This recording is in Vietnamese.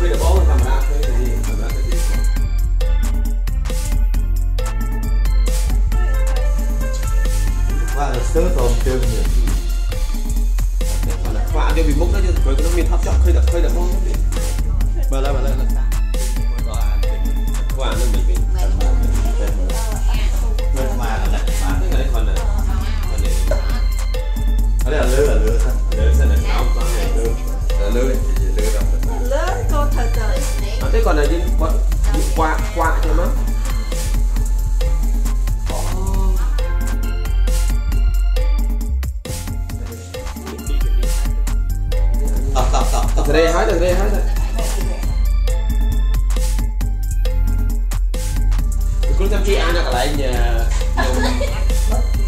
play và sơ tồn trường nhiều và cái bị múc nó chứ rồi nó mình hấp chọc khơi đập khơi đập mong mà lại mà lại quả nó mình mình mà lại mà cái này còn là còn là thế còn là những quạ quạ quạ thế mà tập tập tập đây hết từ đây hết rồi cứ thậm chí ăn ở lại nhà